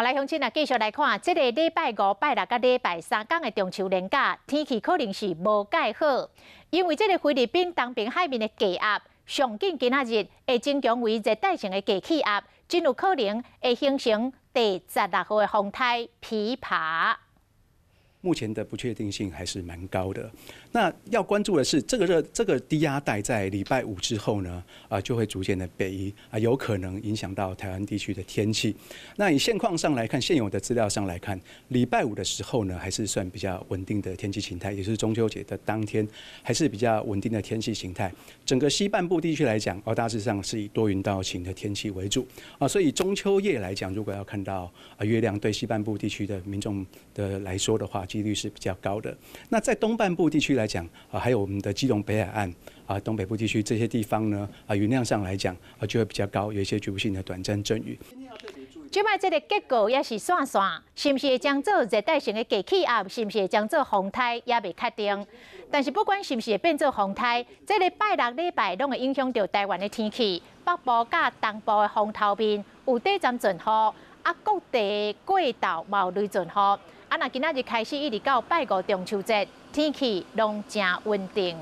好，来乡亲啊，继续来看，这个礼拜五、拜六、甲礼拜三天的中秋连假，天气可能是无介好，因为这个菲律宾东边海面的低压，上近今仔日会增强为热带性的低气压，真有可能会形成第十六号的风台琵琶。目前的不确定性还是蛮高的。那要关注的是，这个热这个低压带在礼拜五之后呢，啊，就会逐渐的北移啊，有可能影响到台湾地区的天气。那以现况上来看，现有的资料上来看，礼拜五的时候呢，还是算比较稳定的天气形态，也是中秋节的当天，还是比较稳定的天气形态。整个西半部地区来讲，哦，大致上是以多云到晴的天气为主啊，所以中秋夜来讲，如果要看到啊月亮，对西半部地区的民众的来说的话，几率是比较高的。那在东半部地区来讲啊，还有我们的基隆北海岸啊，东北部地区这些地方呢啊，云量上来讲啊，就会比较高，有一些局部性的短暂阵雨。即摆这个结构也是算算，是毋是会将做热带性的低气压，是毋是会将做风台，也未确定。但是不管是毋是会变做风台，这个拜六礼拜拢会影响到台湾的天气。北部甲东部的风头面有短暂阵雨，啊，各地过道毛雷阵雨。啊，那今仔日开始一直到拜五中秋节，天气拢正稳定。